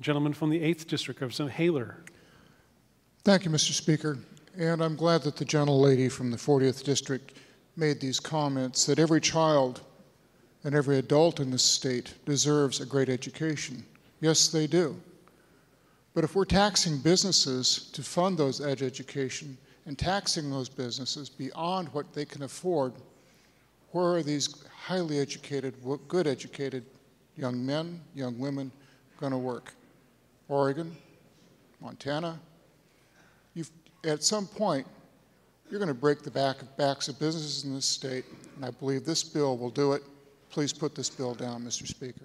Gentleman from the 8th District, Representative Haler. Thank you, Mr. Speaker. And I'm glad that the gentlelady from the 40th District made these comments that every child and every adult in this state deserves a great education. Yes, they do. But if we're taxing businesses to fund those ed education and taxing those businesses beyond what they can afford, where are these highly educated, good educated young men, young women going to work? Oregon, Montana. You've, at some point, you're going to break the back, backs of businesses in this state, and I believe this bill will do it. Please put this bill down, Mr. Speaker.